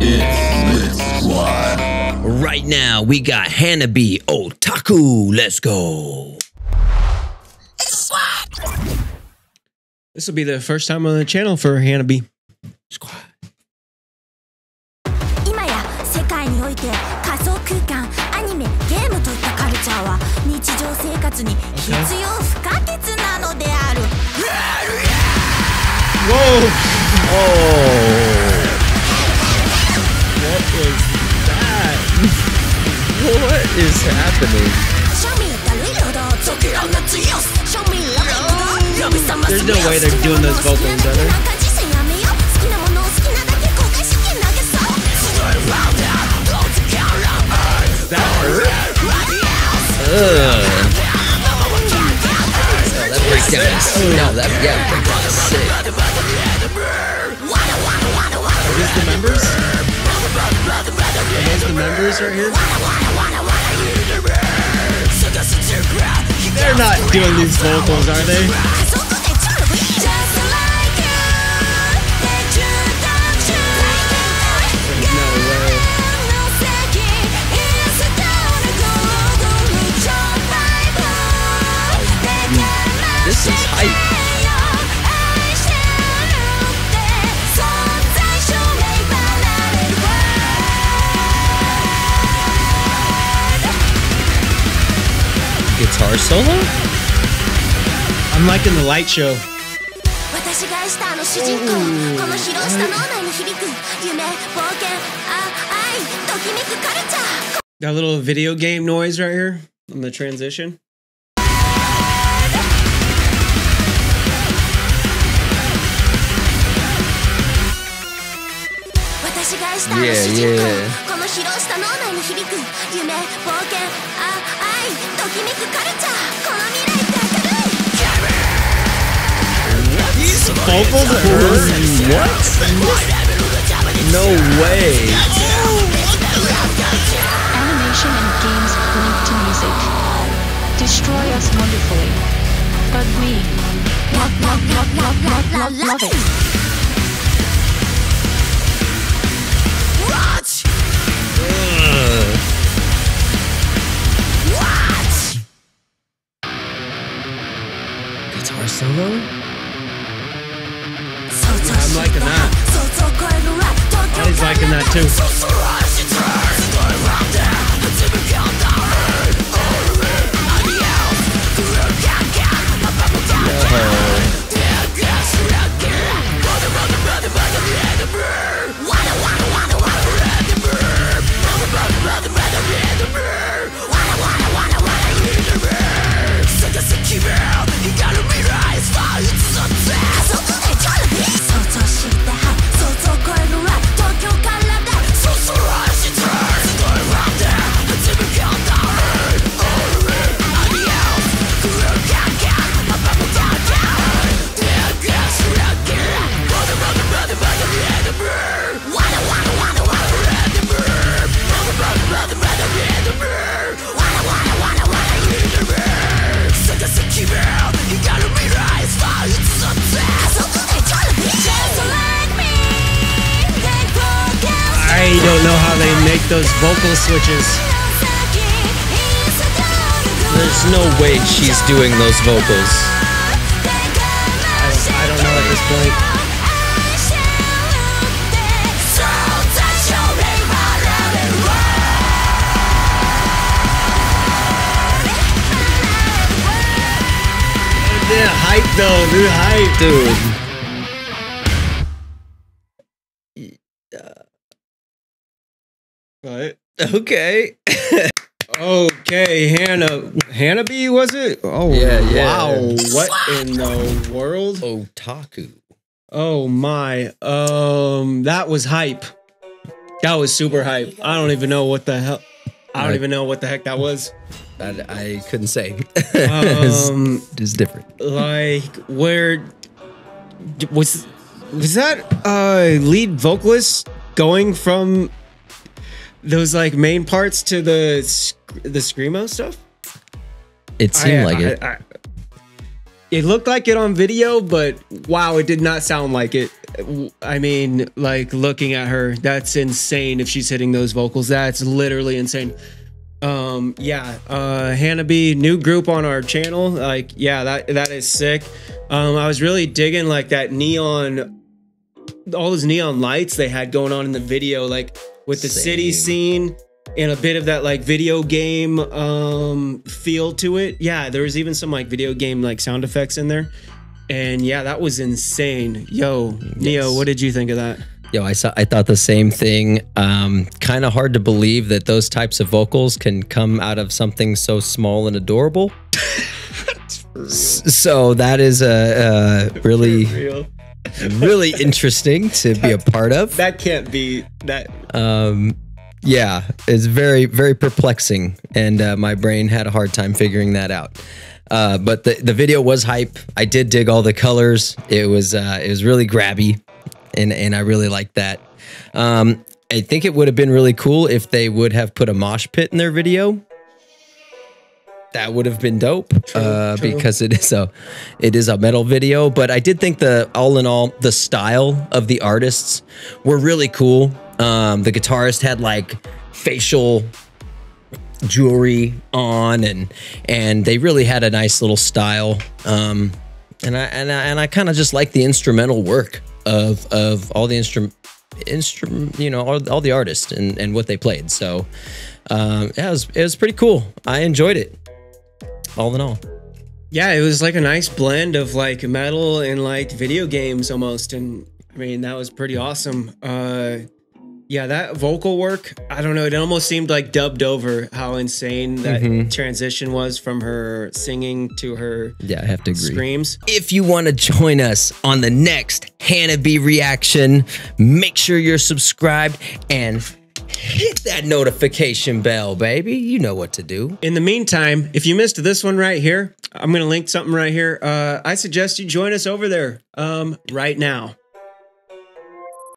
It's Squad. Right now, we got Hannah Otaku. Let's go. This will be the first time on the channel for Hanabie. Squad. Oh! What is happening? There's no way they're doing those vocals, better. That hurt? Ugh. Oh, that breakdown is... No, that... Yeah, breakdown is sick. Are these the members? They're not doing these vocals, are they? or solo? I'm liking the light show. Got a little video game noise right here on the transition. Yeah, 主人公 yeah. この疲労した脳内に響く夢冒険あ愛ときめくカルチャーこの未来って明るい Vocals are solo? I'm liking that. I was liking that too. Those vocal switches. There's no way she's doing those vocals. I don't, I don't know at this point. Yeah, hype though, dude, hype. Dude. What? Okay. Okay, Hannah, Hanabie was it? Oh, Yeah, yeah. Wow, what in the world? Otaku. Oh my, um, that was hype. That was super hype. I don't even know what the hell. I don't even know what the heck that was. I, I couldn't say. it's, Um, it's different. like where was was that uh lead vocalist going from those like main parts to the the screamo stuff? It seemed I- like I- it. I- it looked like it on video, but wow, it did not sound like it. I mean, like looking at her, that's insane if she's hitting those vocals. That's literally insane. Um, yeah, uh Hanabie, new group on our channel. Like, yeah, that that is sick. Um, I was really digging like that neon all those neon lights they had going on in the video, like with the city scene and a bit of that like video game um feel to it. Yeah, there was even some like video game like sound effects in there. And yeah, that was insane. Yo, Neo, what did you think of that? Yo, I saw. I thought the same thing. Um, kind of hard to believe that those types of vocals can come out of something so small and adorable. So that is a, a really, Real. Really interesting to be a part of. That can't be that Um, yeah, it's very, very perplexing, and uh, my brain had a hard time figuring that out. Uh, but the the video was hype. I did dig all the colors. It was uh, it was really grabby, and and I really liked that. Um, I think it would have been really cool if they would have put a mosh pit in their video. That would have been dope uh, true. because it is a it is a metal video. But I did think the all in all the style of the artists were really cool. Um, the guitarist had like facial jewelry on and and they really had a nice little style um and i and i, and I kind of just like the instrumental work of of all the instrument instrument you know all, all the artists and and what they played so um yeah, it was it was pretty cool i enjoyed it all in all Yeah, it was like a nice blend of like metal and like video games almost. And I mean, that was pretty awesome. Uh yeah, that vocal work, I don't know, it almost seemed like dubbed over how insane that transition was from her singing to her yeah i have to agree screams. If you want to join us on the next Hanabie reaction, make sure you're subscribed and hit that notification bell, baby. You know what to do. In the meantime, if you missed this one right here, I'm gonna link something right here. Uh I suggest you join us over there um right now.